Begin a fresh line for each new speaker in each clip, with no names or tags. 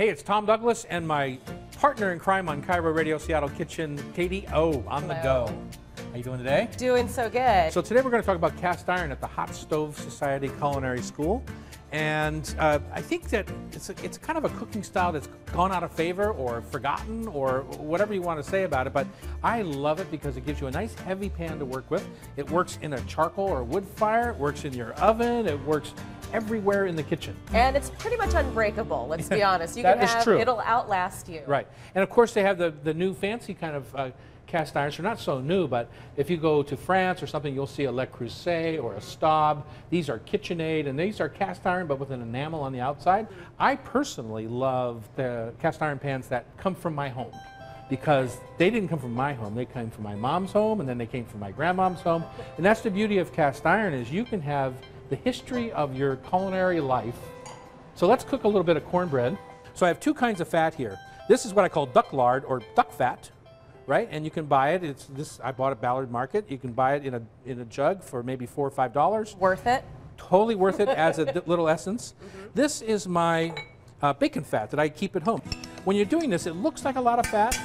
Hey, it's Tom Douglas and my partner in crime on KIRO Radio Seattle Kitchen, Katie O, on the go. How are you doing today?
Doing so good.
So today we're going to talk about cast iron at the Hot Stove Society Culinary School. And uh, I think that it's, a, it's kind of a cooking style that's gone out of favor or forgotten or whatever you want to say about it. But I love it because it gives you a nice heavy pan to work with. It works in a charcoal or wood fire. It works in your oven. It works everywhere in the kitchen.
and it's pretty much unbreakable, let's be honest. You
That
can
is
have
true.
it'll outlast you.
Right. And of course, they have the, the new fancy kind of uh, cast irons. They're not so new, but if you go to France or something, you'll see a Le Creuset or a Staub. These are KitchenAid, and these are cast iron, but with an enamel on the outside. I personally love the cast iron pans that come from my home because they didn't come from my home. They came from my mom's home, and then they came from my grandmom's home. And that's the beauty of cast iron is you can have the history of your culinary life so let's cook a little bit of cornbread. So I have two kinds of fat here. This is what I call duck lard or duck fat, right? And you can buy it. It's this. I bought at Ballard Market. You can buy it in a in a jug for maybe four or five dollars.
Worth it.
Totally worth it as a little essence. This is my uh, bacon fat that I keep at home. When you're doing this, it looks like a lot of fat,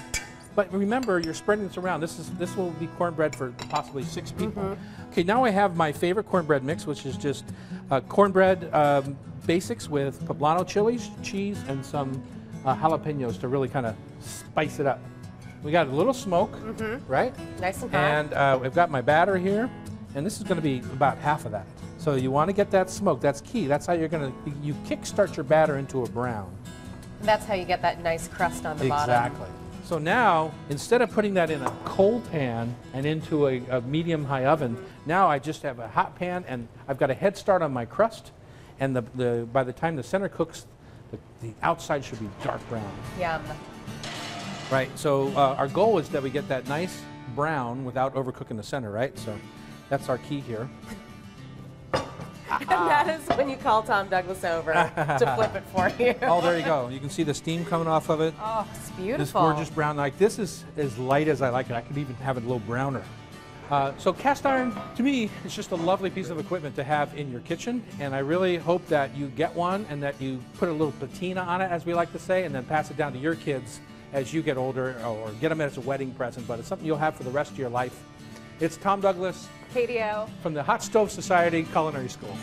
but remember you're spreading this around. This is this will be cornbread for possibly six people. Okay, now I have my favorite cornbread mix, which is just uh, cornbread um, basics with poblano chilies, cheese, and some uh, jalapenos to really kind of spice it up. We got a little smoke, right?
Nice and hot.
And uh, I've got my batter here, and this is going to be about half of that. So you want to get that smoke. That's key. That's how you're going to you kickstart your batter into a brown.
That's how you get that nice crust on the bottom.
Exactly. So now, instead of putting that in a cold pan and into a, a medium-high oven, now I just have a hot pan and I've got a head start on my crust. And the, the by the time the center cooks, the, the outside should be dark brown.
Yum.
Right. So uh, our goal is that we get that nice brown without overcooking the center, right? So that's our key here.
And that is when you call Tom Douglas over to flip it for you.
Oh, there you go. You can see the steam coming off of it.
Oh, it's beautiful.
This gorgeous brown. Like this is as light as I like it. I could even have it a little browner. Uh, so cast iron, to me, is just a lovely piece of equipment to have in your kitchen, and I really hope that you get one and that you put a little patina on it, as we like to say, and then pass it down to your kids as you get older, or get them as a wedding present. But it's something you'll have for the rest of your life. It's Tom Douglas
KDO.
from the Hot Stove Society Culinary School.